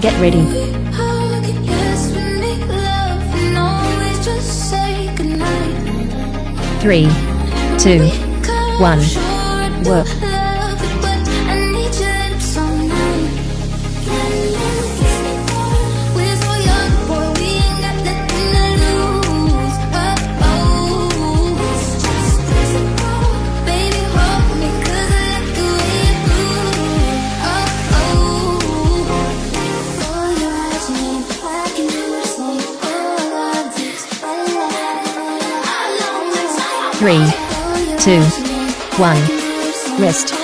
Get ready. Three, two, one, work. Three, two, one, wrist.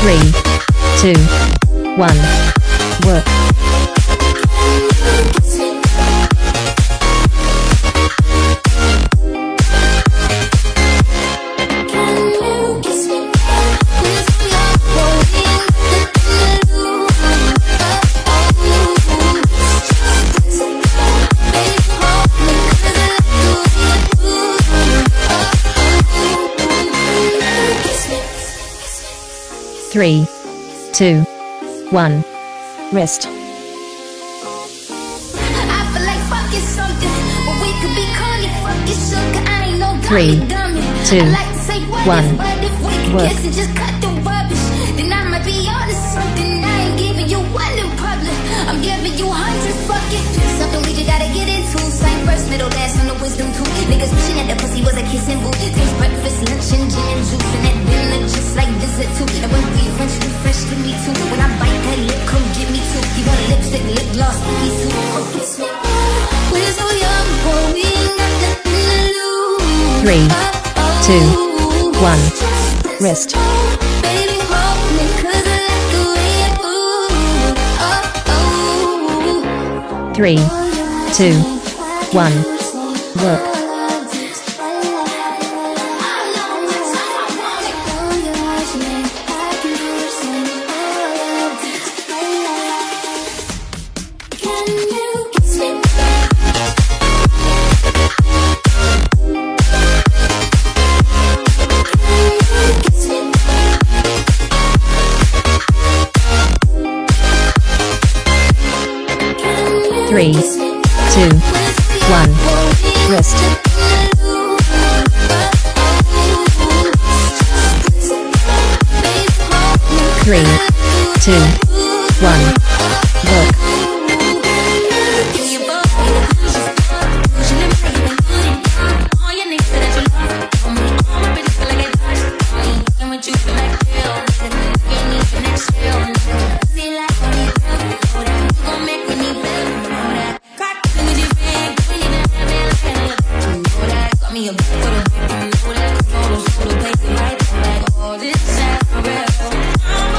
Three, two, one, work. Two, one, wrist. Three, two, one, work. Then I might be honest something. I ain't giving you one new problem. I'm giving you gotta get into. Middle, and the wisdom. Niggas wishing that the pussy was a kissing booth. Takes breakfast, lunch, and gin and juice, and that just like visit too. And when we French, we fresh to me too. When I bite that lip, come get me too. You want lipstick, lip gloss, me too. Kiss me. We're so young, boy, we got nothing to lose. Three, two, oh, one, wrist. Oh, baby, hold me 'cause I like the way you move. Oh, oh. Three, two, one, work. Three, two, one, wrist. Three, two, one,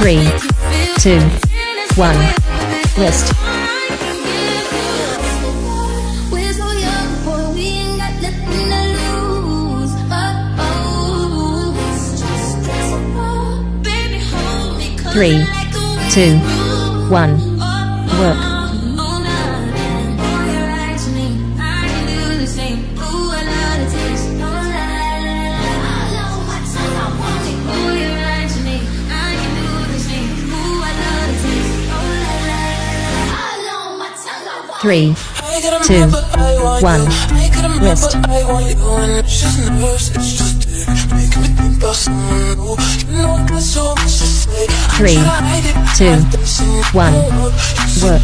Three, I like the way two, one, work. Three, two, hide this in your one, work.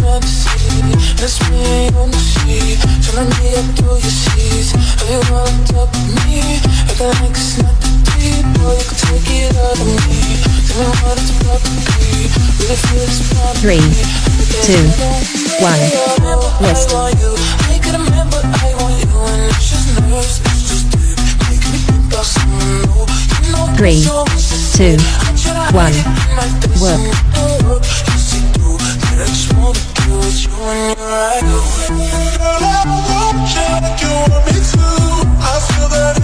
fantasy. That's me and you on the sea, telling me up through your seas. Have you up me? Like it's Three, two, one. I want you. I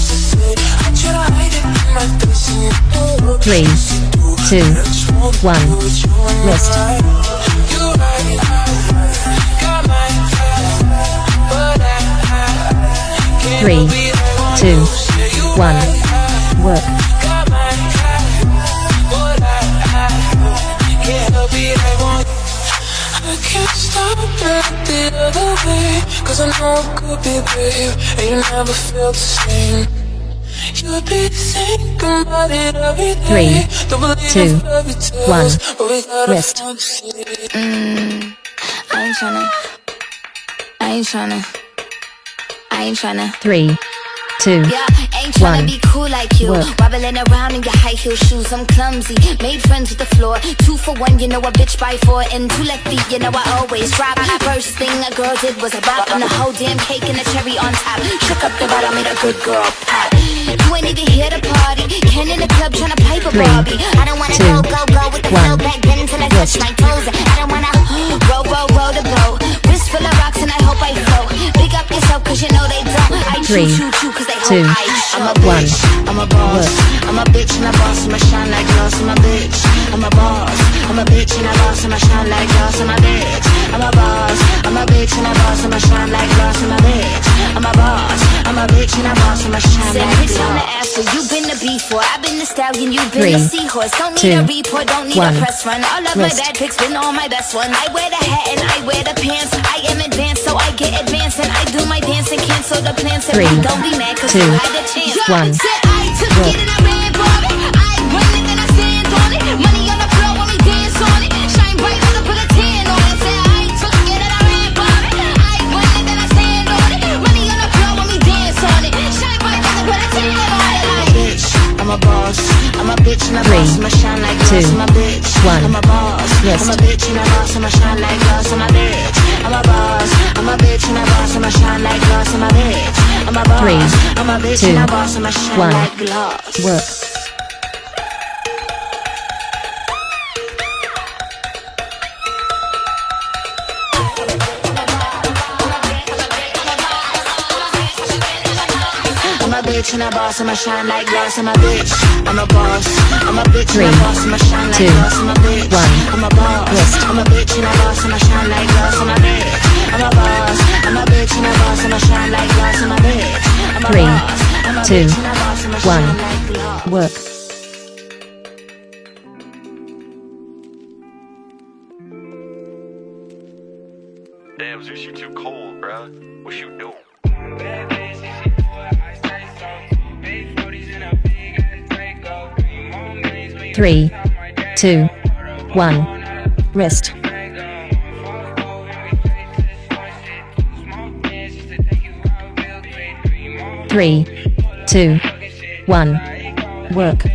Three, help it, I want two, one. Work. Cause I know it could be, And you never the same Three, two, in fairy tales one. But we got a Rest. fantasy I ain't tryna. I ain't tryna. I ain't tryna. Three, two, Yeah, ain't tryna One. be cool like you. Work. Wobbling around in your high heel shoes, I'm clumsy. Made friends with the floor. Two for one, you know a bitch by four. And two left feet, you know I always drop. First thing a girl did was a bop. And the whole damn cake and the cherry on top. Shook up the bottom, made a good girl pop. You ain't even here to party. Ken in the club tryna pipe a Barbie. I don't wanna two, go, go, go with the one. flow back then until I touch my toes. I don't wanna roll, roll, roll the boat. Wrist full of rocks and I hope I float. Big up yourself cause you know they don't. I Three, choo, choo, two, hope I show. I'm a one. bitch, I'm a boss. Work. I'm a bitch and a boss, I'ma shine like glass, I'm a bitch. I'm a boss, I'm a bitch and a boss, I'ma shine like glass, I'm a bitch. I'm a boss, I'm a bitch and a boss, I'ma shine like glass, I'm a bitch. Boss, I'm a bitch and I'ma shine Said like bitch on the glass. after, you been the before. I've been the stallion, you Three, been the seahorse. Don't need two, a report, don't need one. a press run. All of my bad pics been all my best ones. I wear the hat and I wear the pants. I am advanced, so I get advanced and I do my dance and cancel the plans. And Three, don't be mad cause two, you had a chance. one. Said I took Work. it and I ran for boss. I'm a bitch and a Three, boss. I'ma shine like glass. two, I'm a bitch. one. I'm a boss. Rest. I'm a bitch and a boss. I'ma shine like glass. I'm a bitch. I'm a boss. I'm a bitch and a boss. I'ma shine like glass. I'm a bitch. I'm a boss. Three, I'm a bitch two, and a boss. I'ma shine one. like glass. Work. Bitch and a boss. I'ma shine like glass. I'm a bitch. I'm a boss. I'm a bitch Three, and a boss. I'ma shine like two, glass. I'm a bitch. one. I'm a boss. Rest. I'm a bitch and a boss. I'ma shine like glass. I'm a bitch. I'm a boss. I'm a bitch and a boss. I'ma shine like glass. I'm a bitch. I'm a Three, boss. I'm a two, bitch and a boss. I'ma one. shine like glass. Work. Damn, Zeus, you too cold, bruh. What you doing? Three, two, one. Rest. Three, two, one. Work.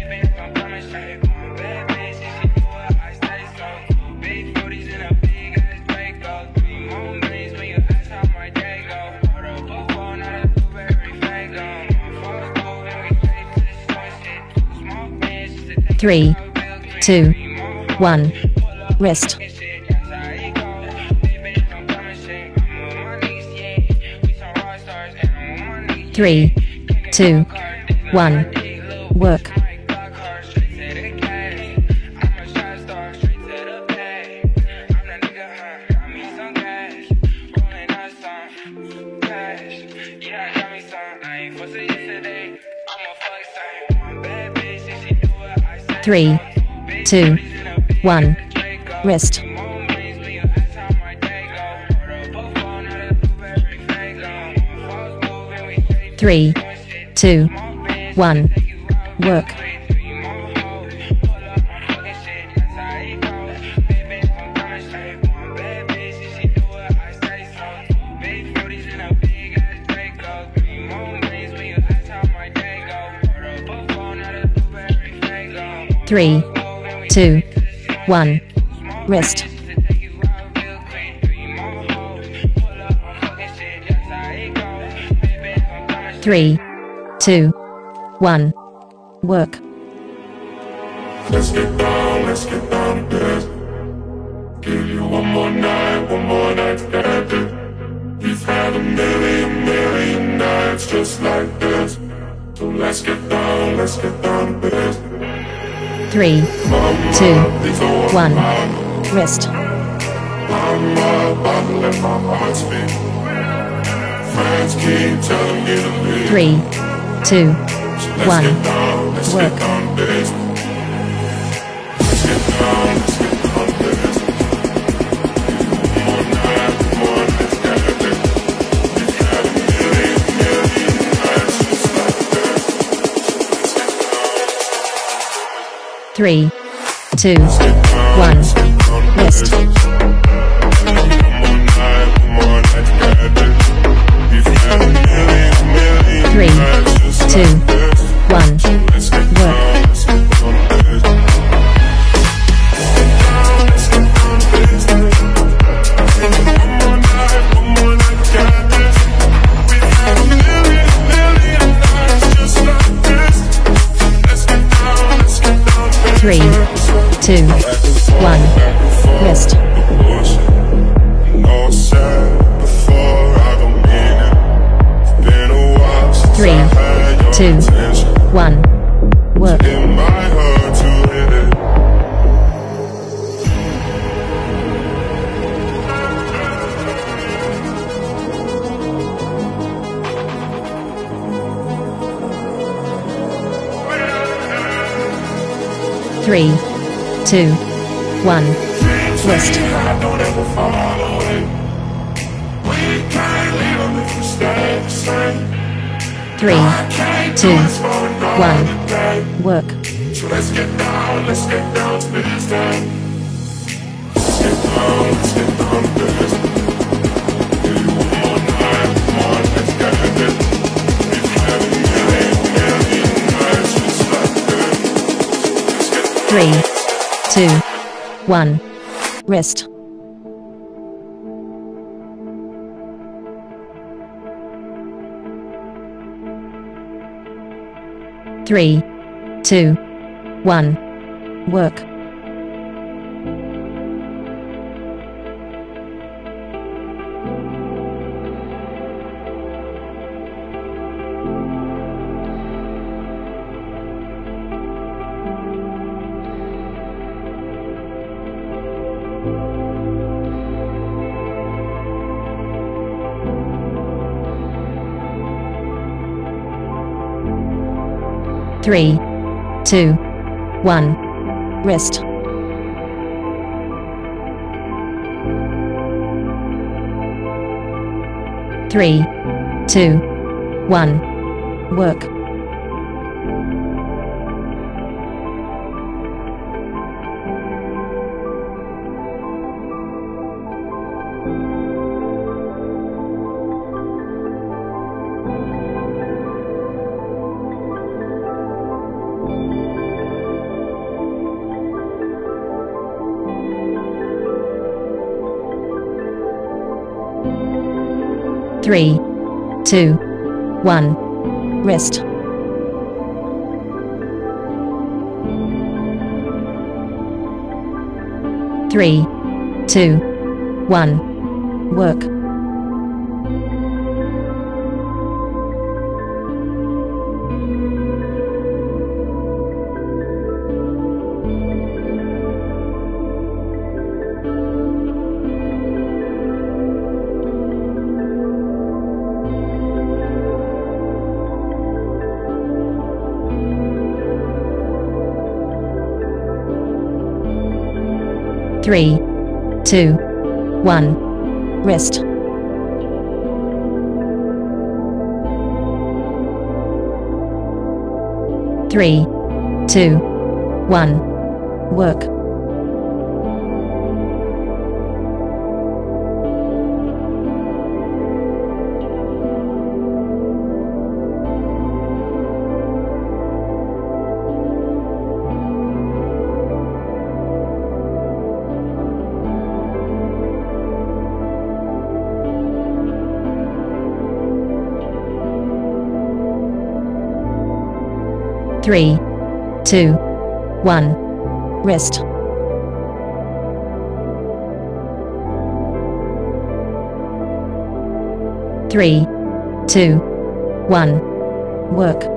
Three, two, one. rest. Three, two, one. Work. Three, two, one. Wrist. Three, two, one. Work. Three, two, one. Wrist. Three, two, one. Work. Let's get down, let's get down to this. Give you one more night, one more night to get this. We've had a million, million nights just like this. So let's get down, let's get down to this. Three, two, one. Wrist. I'm about to let had a million, million Three, two, Been a while since Three, two. One. Three, two, do this for another one. Work. So let's get down, let's get down to Three, two, one. Wrist. Three, two, one. Work. Three, two, one. Wrist. Three, two, one. Work. Three, two, one. Wrist. Three, two, one. Work. Three, two, one. Wrist. Three, two, one. Work. Three, two, one. Wrist. Three, two, one. Work.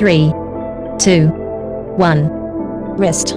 Three, two, one. Wrist.